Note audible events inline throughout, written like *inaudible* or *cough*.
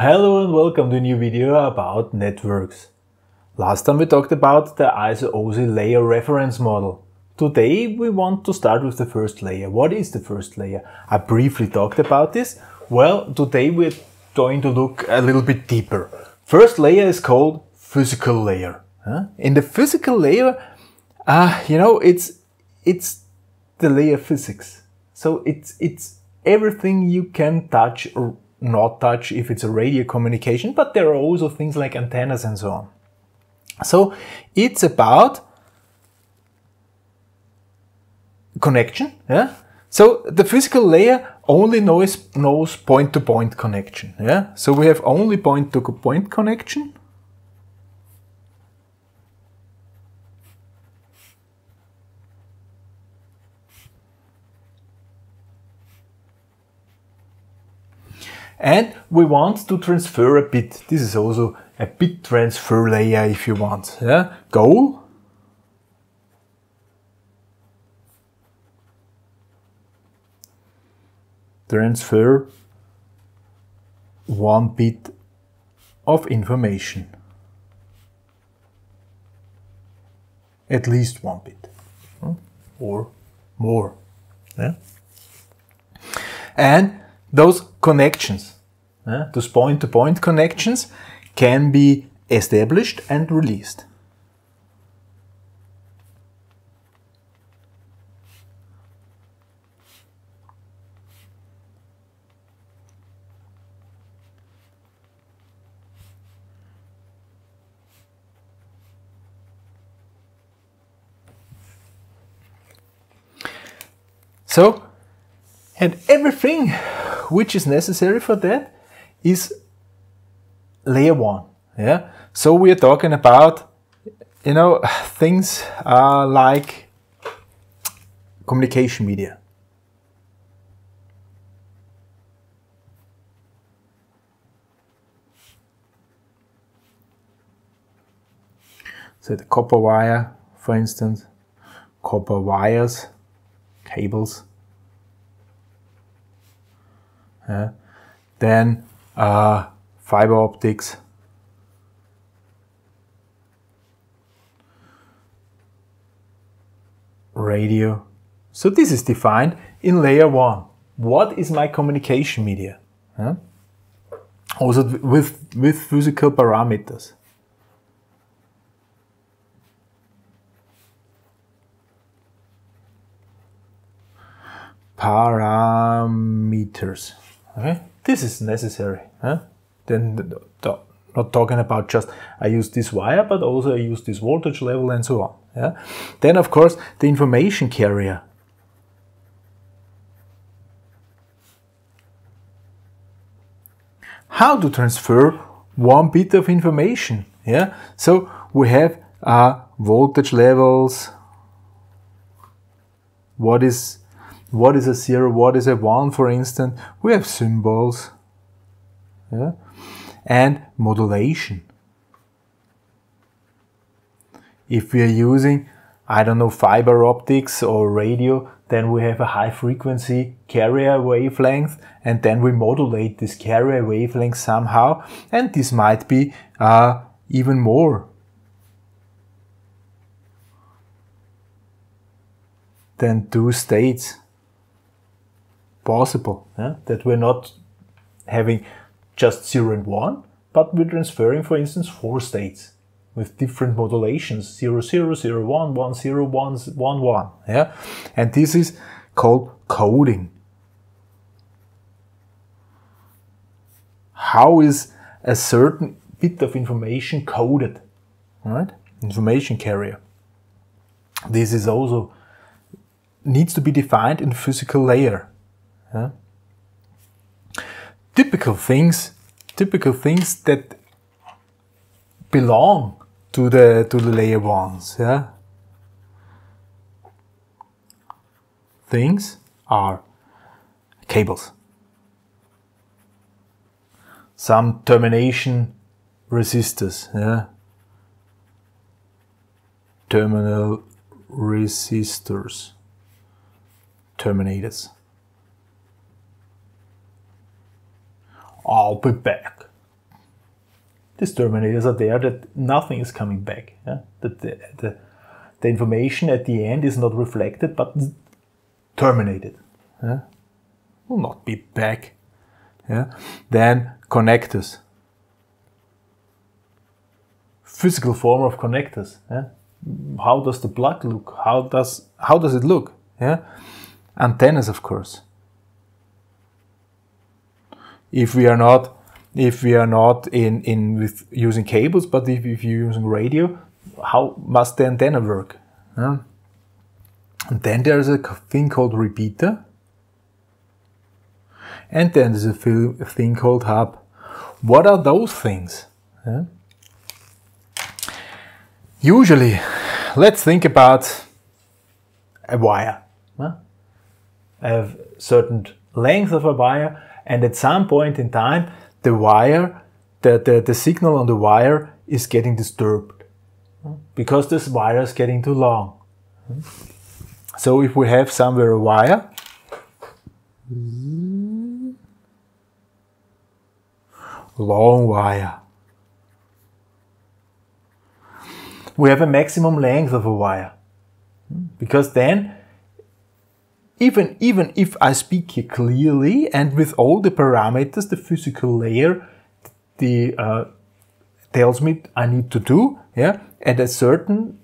Hello and welcome to a new video about networks. Last time we talked about the ISO-OSI layer reference model. Today we want to start with the first layer. What is the first layer? I briefly talked about this. Well, today we're going to look a little bit deeper. First layer is called physical layer. In the physical layer, uh, you know, it's it's the layer physics. So it's it's everything you can touch or not touch if it's a radio communication, but there are also things like antennas and so on. So it's about connection. Yeah. So the physical layer only knows knows point to point connection. Yeah. So we have only point to point connection. And we want to transfer a bit. This is also a bit transfer layer if you want. Yeah. Goal transfer one bit of information. At least one bit or more. Yeah? And those connections, yeah, those point to point connections, can be established and released. So, and everything which is necessary for that is layer one. Yeah. So we are talking about, you know, *sighs* things uh, like communication media. So the copper wire, for instance, copper wires, cables, yeah. Then uh, fiber optics. Radio. So this is defined in layer one. What is my communication media? Also with, with physical parameters. Parameters. Okay, this is necessary. Huh? Then the, the, not talking about just I use this wire, but also I use this voltage level and so on. Yeah. Then of course the information carrier. How to transfer one bit of information? Yeah. So we have uh, voltage levels. What is what is a zero, what is a one, for instance. We have symbols yeah? and modulation. If we are using, I don't know, fiber optics or radio, then we have a high frequency carrier wavelength and then we modulate this carrier wavelength somehow and this might be uh, even more than two states possible. Yeah? That we're not having just 0 and 1, but we're transferring, for instance, four states with different modulations 0, 0, 0, 1, 1, 0, 1, 1, 1. Yeah? And this is called coding. How is a certain bit of information coded? Right? Information carrier. This is also needs to be defined in physical layer. Yeah? Typical things, typical things that belong to the to the layer ones. Yeah. Things are cables, some termination resistors. Yeah. Terminal resistors, terminators. I'll be back. these terminators are there that nothing is coming back. Yeah? That the, the, the information at the end is not reflected but terminated. Yeah? Will not be back. Yeah? Then connectors. Physical form of connectors. Yeah? How does the plug look? How does how does it look? Yeah? Antennas, of course. If we are not if we are not in, in with using cables, but if, if you're using radio, how must the antenna work? Yeah? And then there's a thing called repeater. And then there's a thing called hub. What are those things? Yeah? Usually, let's think about a wire. A certain length of a wire, and at some point in time, the wire, the, the, the signal on the wire is getting disturbed because this wire is getting too long. So if we have somewhere a wire, long wire, we have a maximum length of a wire because then even even if I speak here clearly and with all the parameters the physical layer the uh, tells me I need to do yeah at a certain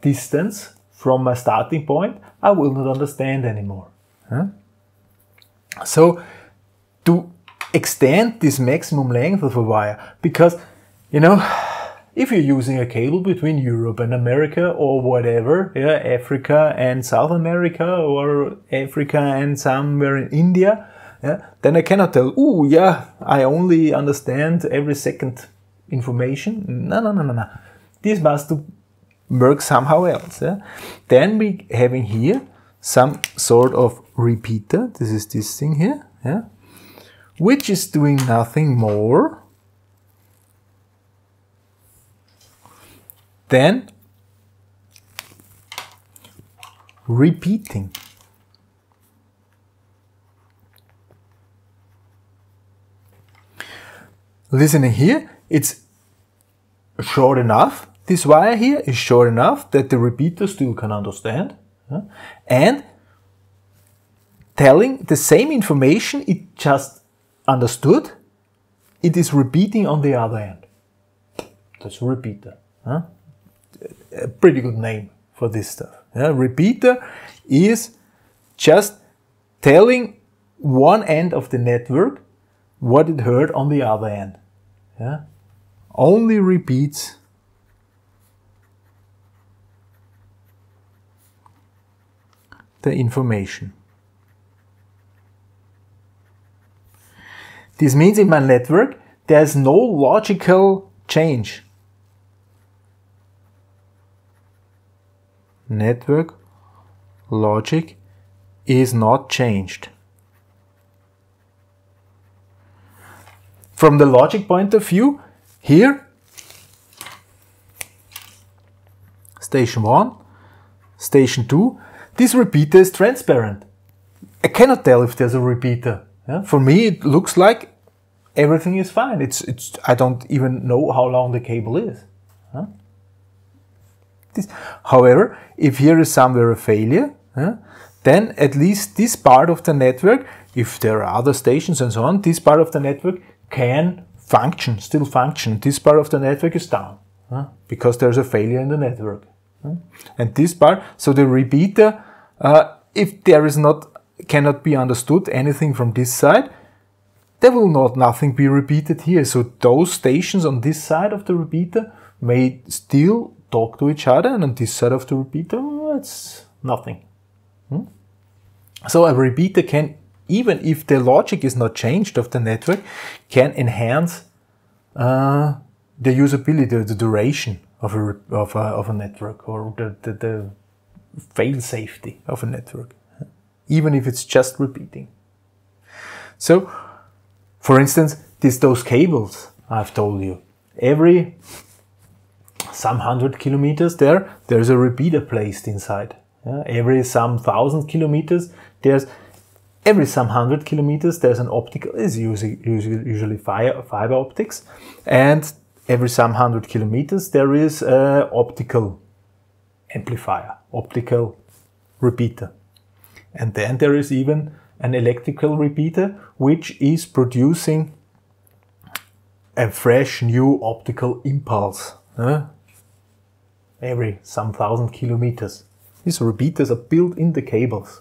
distance from my starting point I will not understand anymore huh? so to extend this maximum length of a wire because you know if you're using a cable between Europe and America or whatever, yeah, Africa and South America or Africa and somewhere in India, yeah, then I cannot tell, oh yeah, I only understand every second information. No, no, no, no, no. This must work somehow else. Yeah? Then we having here some sort of repeater. This is this thing here, yeah, which is doing nothing more Then repeating. Listening here, it's short enough. This wire here is short enough that the repeater still can understand. And telling the same information it just understood, it is repeating on the other end. That's repeater. Huh? A pretty good name for this stuff. Yeah? Repeater is just telling one end of the network what it heard on the other end. Yeah? Only repeats the information. This means in my network there's no logical change. Network logic is not changed. From the logic point of view, here, station 1, station 2, this repeater is transparent. I cannot tell if there's a repeater. Yeah? For me, it looks like everything is fine. It's, it's, I don't even know how long the cable is. Huh? This. However, if here is somewhere a failure, then at least this part of the network, if there are other stations and so on, this part of the network can function, still function. This part of the network is down because there's a failure in the network. And this part, so the repeater, uh, if there is not, cannot be understood anything from this side, there will not nothing be repeated here. So those stations on this side of the repeater may still talk to each other, and side of the repeater, it's nothing. Hmm? So a repeater can, even if the logic is not changed of the network, can enhance uh, the usability, the duration of a, of a, of a network, or the, the, the fail safety of a network, even if it's just repeating. So, for instance, these those cables I've told you. Every some hundred kilometers there, there's a repeater placed inside. Yeah? Every some thousand kilometers, there's every some hundred kilometers, there's an optical, is usually, usually, fiber, fiber optics, and every some hundred kilometers there is a optical amplifier, optical repeater. And then there is even an electrical repeater which is producing a fresh new optical impulse uh, every some thousand kilometers. These repeaters are built in the cables.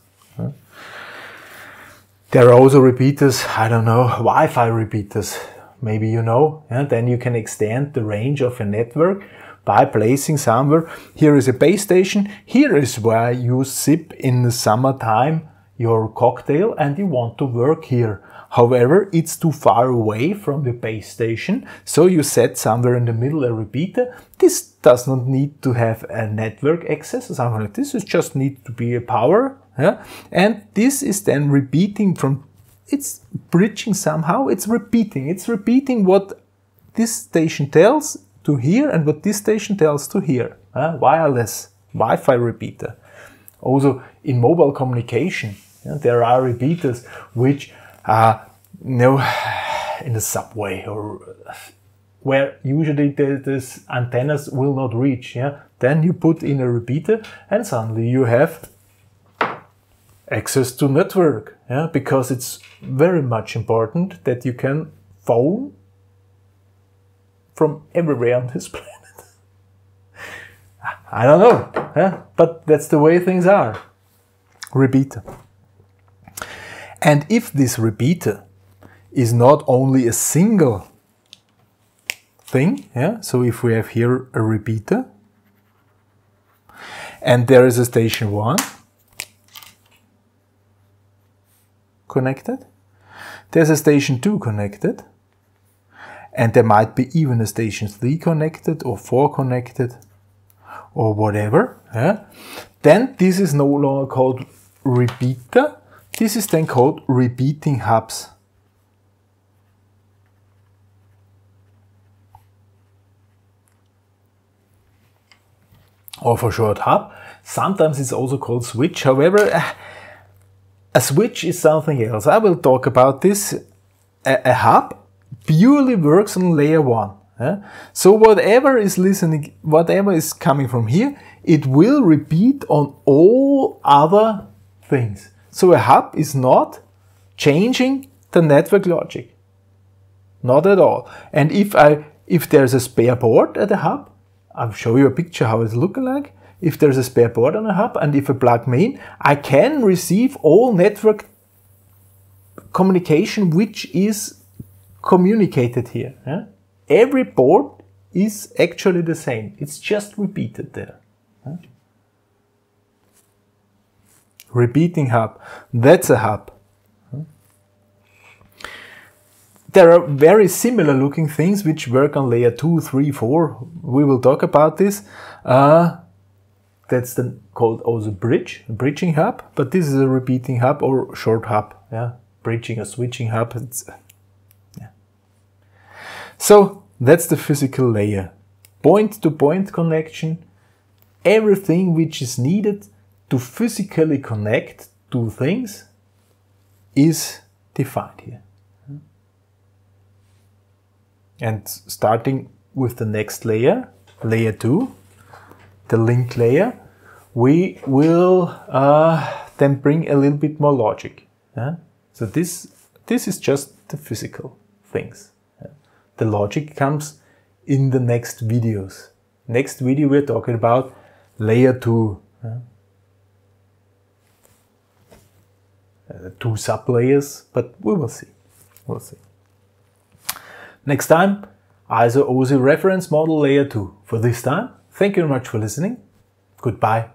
There are also repeaters, I don't know, Wi-Fi repeaters, maybe you know. And then you can extend the range of a network by placing somewhere. Here is a base station. Here is where you sip in the summertime your cocktail and you want to work here. However, it's too far away from the base station, so you set somewhere in the middle a repeater. This does not need to have a network access or something like this. It just needs to be a power. Yeah? And this is then repeating from, it's bridging somehow, it's repeating. It's repeating what this station tells to here and what this station tells to here. Uh, wireless Wi-Fi repeater. Also in mobile communication, yeah, there are repeaters which Uh, you know, in the subway or where usually the, this antennas will not reach. Yeah, then you put in a repeater and suddenly you have access to network. Yeah, because it's very much important that you can phone from everywhere on this *laughs* planet. I don't know, huh? but that's the way things are. Repeater. And if this repeater is not only a single thing, yeah, so if we have here a repeater, and there is a station 1 connected, there's a station 2 connected, and there might be even a station 3 connected or 4 connected or whatever. Yeah? Then this is no longer called repeater. This is then called repeating hubs. Or for short hub. Sometimes it's also called switch. However, a switch is something else. I will talk about this. A, a hub purely works on layer one. Yeah? So whatever is listening, whatever is coming from here, it will repeat on all other things. So a hub is not changing the network logic. Not at all. And if I, if there's a spare board at a hub, I'll show you a picture how it's looking like. If there's a spare board on a hub and if I plug me in, I can receive all network communication which is communicated here. Yeah? Every board is actually the same. It's just repeated there. Yeah? Repeating hub. That's a hub. There are very similar looking things which work on layer 2, 3, 4. We will talk about this. Uh, that's then called also bridge, bridging hub, but this is a repeating hub or short hub. Yeah, bridging a switching hub. It's, so that's the physical layer. Point to point connection, everything which is needed to physically connect two things is defined here. And starting with the next layer, layer 2, the link layer, we will uh, then bring a little bit more logic. Yeah? So this, this is just the physical things the logic comes in the next videos. Next video we're talking about layer 2. Uh, Uh, two sub layers, but we will see. We'll see. Next time, ISO OSI reference model layer 2. For this time, thank you very much for listening. Goodbye.